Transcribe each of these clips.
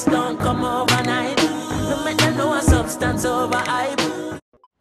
This don't come overnight. No know a substance over hype.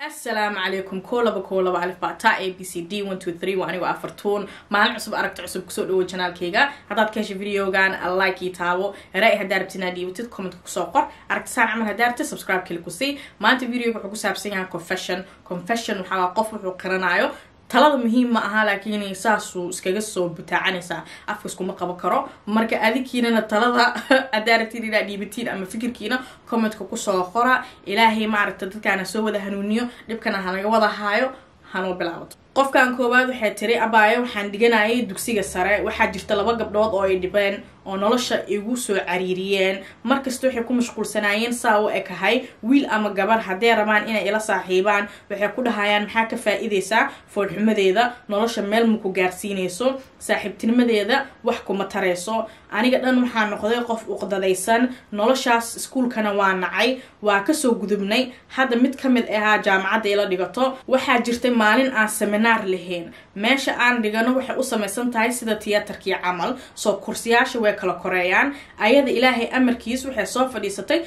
asalaamu calaykum koo laba koo laba alif baa taa a b c d one two three waa anigoo afartuun maalin cusub aragti cusub ku soo dhawo janaalkayga haddaad ka heshay videogan like taabo ra'i haddaa rabtid inaad dhiibatid commentka ku soo qor aragtisaan camal haddaa rabtid subscribe kali ku sii maanta videoga wuxuu ku saabsan yahay confession. Confession waxaa qof wuxuu qiranaayo talada muhiim ma aha laakiin saasuu iskaga soo butaacanaysaa afka iskuma qaban karo. Marka adikiinana talada haddaa rabtid inaad dhiibatiin ama fikirkiina commentka ku soo qora. Ilaahay maaragta dadkaana soo wada hanuuniyo dhibkana hanaga wada haayo hanoo bilaabato qofkan koowaad waxay tiri abaayo waxaan dhiganayay dugsiga sare. Waxaa jirta laba gabdhood oo ay dhibeen oo nolosha igu soo cariiriyeen. Markasta waxay ku mashquulsanaayeen saa u ekahay. Wiil ama gabar hadday rabaan inay ila saaxiibaan waxay ku dhahayaan maxaa ka faa-ideysaa foolxumadeeda nolosha meel maku gaarsiinayso. Saaxiibtinimadeeda wax kuma tarayso. Aniga dhan waxaa noqday qof uqdadaysan. Noloshaas iskuulkana waa nacay. Waa ka soo gudubnay. Hadda mid ka mid ahaa jaamacadda ila dhigato. Waxaa jirtay maalin aan seminaar lahayn meesha aan dhigano waxay u samaysan tahay sida tiyaatarkii camal. Soo kursiyaasha way kala koreeyaan ayada ilaahay amarkiis waxay soo fadhiisatay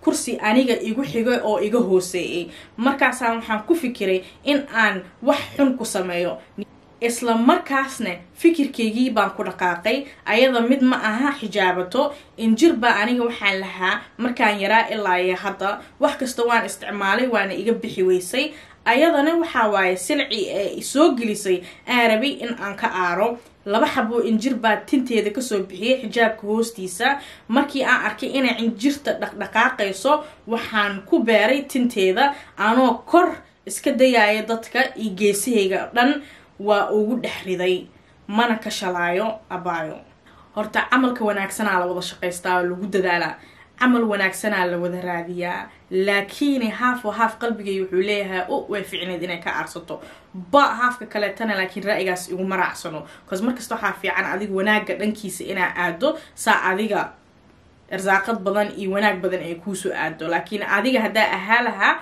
kursi aniga igu xigay oo iga hooseeyay. Markaasaan waxaan ku fikiray in aan wax xun ku sameeyo. Isla markaasna fikirkaygii baan ku dhaqaaqay. Ayada mid ma aha xijaabato. Injir baa aniga waxaan lahaa. Markaan yaraa ilaa iyo hadda. Wax kasta waan isticmaalay waana iga bixi weysay ayadana waxaa waaye silci ee isoo gelisay aan rabay in aan ka aaro. Laba xaboo injir baa tinteeda ka soo bixiyay xijaabka hoostiisa. Markii aan arkay inay injirta dhaqdhaqaaqayso waxaan ku beeray tinteeda. Anoo kor iska dayaya dadka iyo geesahayga dhan waa ugu dhex riday. Mana ka shalaayo abaayo. Horta camalka wanaagsanaa la wada shaqaystaa lagu dadaalaa camal wanaagsanaa la wada raadiyaa. Laakiin haaf haaf qalbigay wuxuu leeyahay o way ficneed inay ka aarsato. Ba haafka kaleetana laakiin ra'igaas iguma raacsano bcause markasta waxaa fiican adiga wanaaga dhankiisa inaa aado saa adiga irsaaqad badan iyo wanaag badan ay kuusoo aado. Laakiin adiga haddaa ahaa lahaa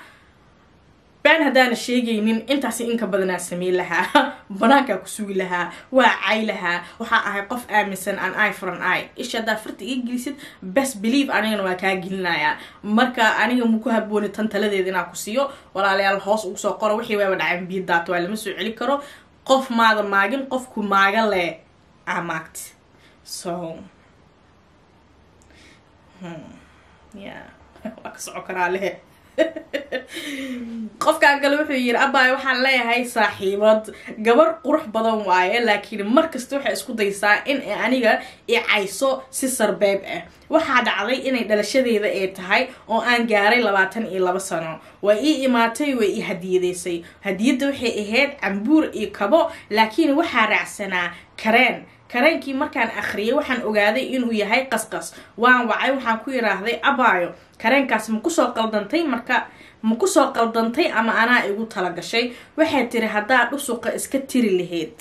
baan haddaana sheegaynin intaasi inka badanaa sameyn lahaa banaankaa ku sugi lahaa waa cay lahaa waxaa ahay qof aaminsan an i for an i isha haddaa farta iga gelisid best believe anigana waa kaa gelinayaa marka aniga maku habooni tan taladeeda inaa ku siiyo walaalayaal hoos ugu soo qoro wixii waaba dhaceen biyo waa lama soo celi karo. Qof maada maagin qofku maaga le aa maagti. So yeah. Waa ka soco karaa lehe qofkan kale wuxuu yiri abaay waxaan leeyahay saaxiibad. Gabar qurux badan waaye laakiin markasta waxay isku daysaa in aniga i cayso si sarbeeb ah. Waxaa dhacday inay dhalashadeeda ay tahay oo aan gaaray labaatan iyo laba sano. Waa ii imaatay way ii hadiyadaysay hadiyadda waxay ahayd cambuur iyo kabo laakiin waxaa raacsanaa kareen kareenkii markaan akhriyay waxaan ogaaday inuu yahay qasqas. Waan wacay waxaan ku yiraahday abaayo kareenkaas ma ku soo qaldantay marka ma ku soo qaldantay ama anaa igu tala gashay? Waxay tiri haddaa dhusuqa iska tiri laheyd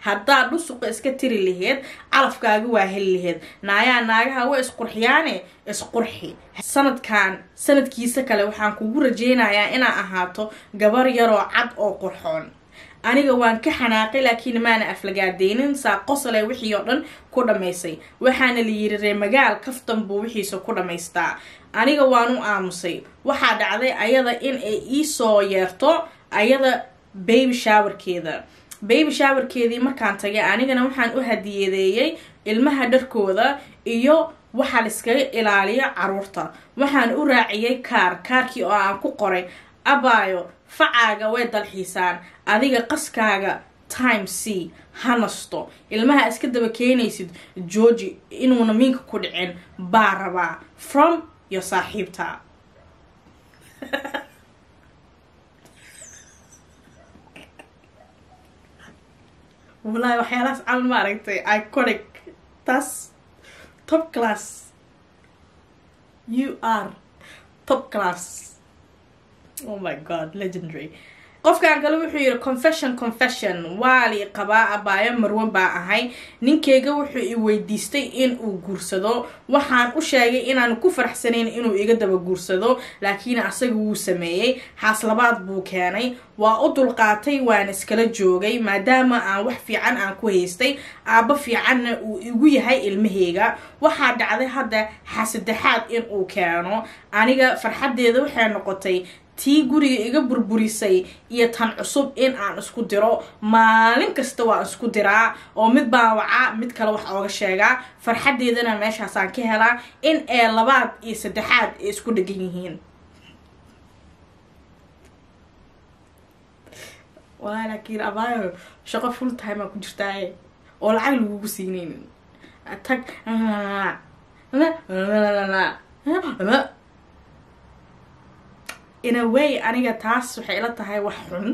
haddaa dhusuqa iska tiri laheyd calafkaaga waa heli laheyd naayaa naagaha wa isqurxiyaane isqurxi. Sanadkan sanadkiisa kale waxaan kugu rajeynayaa inaa ahaato gabar yaroo cad oo qurxoon aniga waan ka xanaaqay laakiin maana aflagaadeynin saa qosole wixii oo dhan ku dhammaysay. Waxaana la yiri ree magaal kaftan buu wixiisa ku dhammaystaa. Aniga waan u aamusay. Waxaa dhacday ayada in ay iisoo yeerto ayada baby showerkeeda. Baby showerkeedii markaan tagay anigana waxaan u hadiyadeeyey ilmaha dharkooda iyo waxaa laiskaga ilaaliyo carruurta. Waxaan u raaciyey kaar kaarkii oo aan ku qoray abaayo facaaga way dalxiisaan. Adiga qaskaaga time c ha nasto. Ilmaha iska daba keenaysid georgi inuuna miinka ku dhicin baa rabaa. From your saaxiibta. Walahi waxyaalahaas camal ma aragtay. Iconic. Taas top class. You are top class oh my god legendary. Qofkan kale wuxuu yidhi confession confession. Waa li qabaa abaayo marwe baa ahay. Ninkeyga wuxuu i weydiistay in uu guursado. Waxaan u sheegay inaan ku faraxsanayn inuu iga daba guursado laakiin asaga wuu sameeyey. Xaaslabaad buu keenay. Waa u dulqaatay waan iskala joogay maadaama aan wax fiican aan ku haystay. Aabbo fiicanna uu igu yahay ilmaheyga. Waxaa dhacday hadda xasadexaad in uu keeno. Aniga farxaddeeda waxay noqotay tii guriga iga burburisay iyo tan cusub in aan isku diro maalin kasta waan isku diraa oo mid baan wacaa mid kale wax ooga sheegaa farxaddeedana meeshaasaan ka helaa in ee labaad iyo saddexaad ay isku dhegan yihiin walaa laakiin abaayo shaqo full time aa ku jirtaaye oo lacag lagugu siinaynin tag in a way aniga taas waxay ila tahay wax xun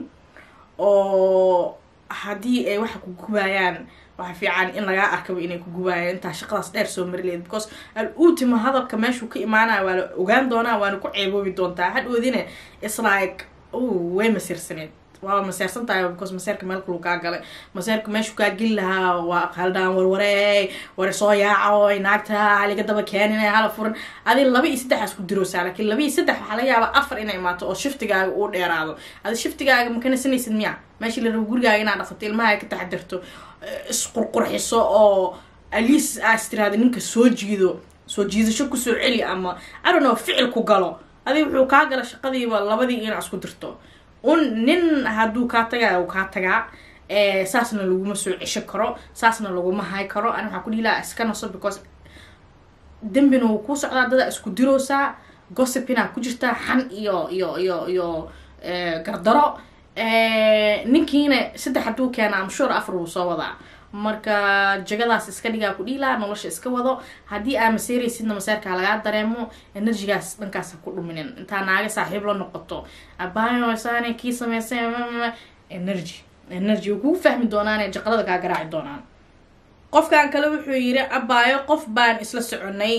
oo haddii ay waxa ku gubayaan waxa fiican in lagaa arkaba inay ku gubayaan. Intaa shaqadaas dheer soo mari leed because al-ultima hadalka meeshuu ka imaanaya waa la ogaan doonaa waana ku ceeboobi doontaa. Hadhoodina is like way masirsaneed waa maseersan tahay because maseerka meel kalu kaa galay maseerka meeshu kaa geli lahaa waa qaldaan warwarey ware soo yaaco naagta haliga daba keenin hala furan adi laba iyo saddex isku diroosaa laakiin laba iyo saddex waxaa laga yaabaa afar inay imaato oo shiftigaaga uu dheeraado. Adi shiftigaaga makanasanaysid miya? Meeshii la rabo gurigaaga inaad dhaqato ilmaha ka taxadirto isqurqurxiso oo aliis aas tiraada ninka soo jiido. Soo jiidasho ku soo celi ama know ficil ku galo. Adi wuxuu kaa gala shaqadiiba labadii inaad isku dirto un nin hadduu kaa tagaa uu kaa tagaa saasna laguma soo cesho karo saasna laguma hay karo. Ani waxaa ku dhihi lahaa iska naso because dembina wuu kuu socdaa dadaa isku diroosaa gossipinaa ku jirtaa xan iyo iyo iyo iyo gardaro. Ninkiina saddex hadduu keena amshuur afar wuu soo wadaa marka jagadaas iska dhigaa ku dhiilaa nolosha iska wado. Haddii aa maseeraysidna maseerkaa lagaa dareemo energygaas dhankaasa ku dhuminin. Intaa naaga saaxiib la noqoto. Abaayo saane kii sameysay energy. Energy way kugu fahmi doonaane jaqalada kaa garaaci doonaan. Qofkan kale wuxuu yidhi abaayo qof baan isla soconay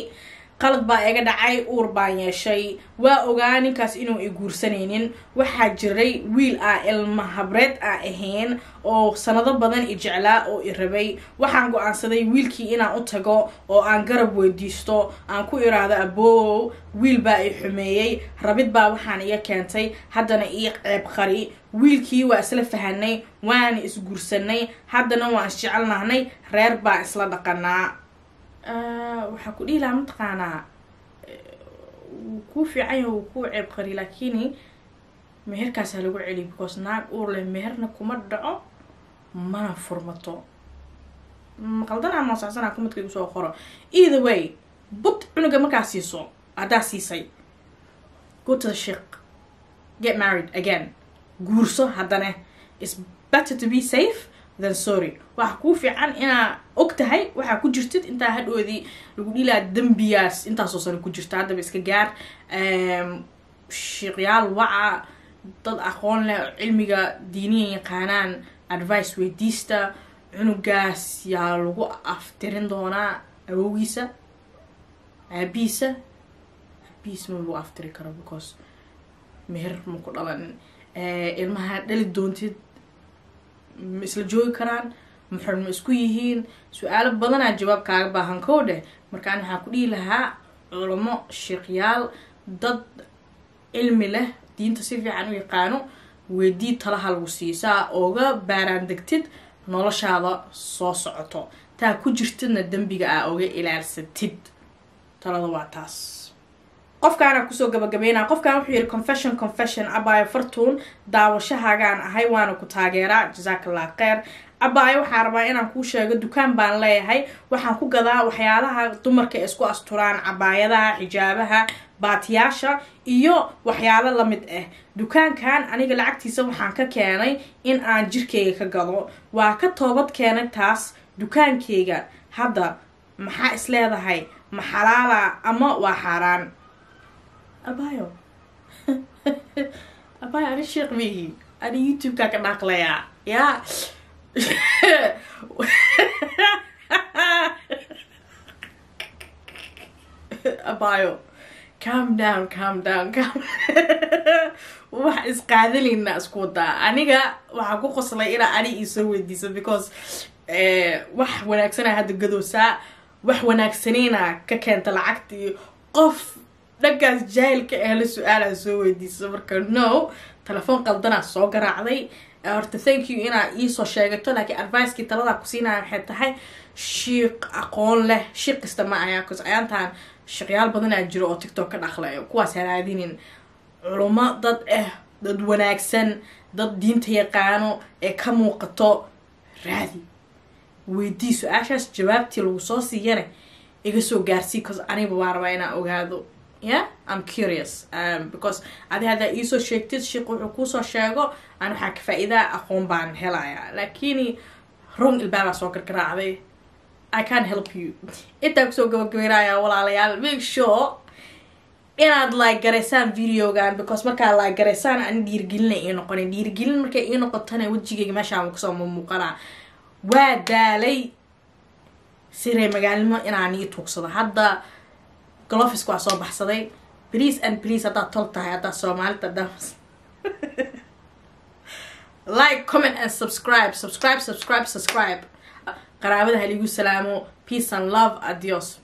qalad baa iga dhacay uur baan yeeshay. Waa ogaa ninkaas inuu i guursanaynin. Waxaa jiray wiil ah ilma habreed aan ahayn oo sanado badan i jeclaa oo i rabay. Waxaan go'aansaday wiilkii inaan u tago oo aan garab weydiisto. Aan ku iraahdo aboowow wiil baa i xumeeyey. Rabid baa waxaan iga keentay. Haddana ii ceeb qari. Wiilkii waa isla fahanay waana isguursanay haddana waan isjecelnahnay reer baan isla dhaqanaa waxaa ku dhihi lahaa mataqaanaa wuu kuu fiican yahay wuu kuu ceeb qari laakini meherkaasaa lagu celiy because naag uur leh meherna kuma dhaco mana furmato. Maqaldanaa maasaxsanaa kumadka igu soo qoro. Either way but cunuga markaa siiso haddaa siisay. Go to the shiq get married again. Guurso haddana. Is better to be safe then sorry. Waxa kuu fiican inaa og tahay waxaa ku jirtid intaa hadhoodii lagu dhilaa dembiyaas. Intaasoo sano ku jirta haddaba iska gaar. Sheekyaal waca dad aqoon leh cilmiga diiniyan yaqaanaan advice weydiista cunugaas yaa lagu aftirin doonaa awogiisa aabihiisa. Aabihiis ma lagu aftiri karo because meher ma ku dhalanin ilmaha dhali doontid ma isla joogi karaan maxor ma isku yihiin? Su'aalo badanaa jawaab kaaga baahan kow dheh. Markaan waxaan ku dhihi lahaa culamo sheekyaal dad cilmi leh diinta si fiican u yaqaano weydii talaha lagu siisaa ooga baaraan degtid noloshaada soo socoto. Taa ku jirtidna dembiga aa oga ilaalsatid. Talada waa taas qofkaana ku soo gabagabeynaa. Qofkan wuxuu yihi confession confession. Abaayo fartuun daawashahaagaan ahay waana ku taageeraa. Jasaakallah kheyr abaayo waxaan rabaa inaan kuu sheego dukaan baan leeyahay. Waxaan ku gadaa waxyaalaha dumarka isku asturaan cabaayadaha xijaabaha baatiyaasha iyo waxyaalo la mid ah dukaankan aniga lacagtiisa waxaan ka keenay in aan jirkeyga ka gado. Waa ka toobad keenay taas dukaankeyga. Hadda maxaa is leedahay? Ma xalaala ama waa xaaraan abayo. Abayo ani sheekh mihi? Ani youtube-kaa ka dhaaqlayaa yaa abayo calm down calm down calm wax isqaadalayna isku wadaa aniga waxaa ku qoslay inaa ani iisoo weydiiso because wax wanaagsana hadda gadoosaa wax wanaagsanayna ka keenta lacagta qof dhankaas jaahilka ee la su'aalaa soo weydiiso marka no telefoon qaldanaa soo garaacday. Horta thank you inaa iisoo sheegato laakiin advicekii taladaa kusiinaya waxay tahay shiiq aqoon leh. Shiiq kasta ma ayaa cause ayaantaan shiiqyaal badanaa jiro oo tiktok ka dhaqlayo kuwaas haraadinin culummo dad ah dad wanaagsan dad diinta yaqaano ee ka muuqato raadi. Weydii su'aashaas jawaabtii lagu soo siiyana iga soo gaarsii cause aniga waa rabaa inaa ogaado yeah? I'm curious um, because adi haddaa iisoo sheegtid shiiq wuxuu kuusoo sheego aan waxaa ka faa-iidaa aqoon baan helayaa laakini rong ilbaabaa soo gargaraacday i can't help you. Intaa ku soo gabagabeynaya walaalayaal make sure inaad like garaysaan videogan because markaa garaysaan ani dhiirgelina ii noqonin dhiirgelin markay ii noqotana wejigayga meeshaan ku soo mumuuqanaa waa daalay siree magaalnimo inaan ii tuugsado hadda gloffiska waa soo baxsaday please and please haddaad tol tahay haddaad soomaalida dhamas like comment and subscribe. Subscribe subscribe subscribe. Qaraabada haligu salaamo peace and love. Adios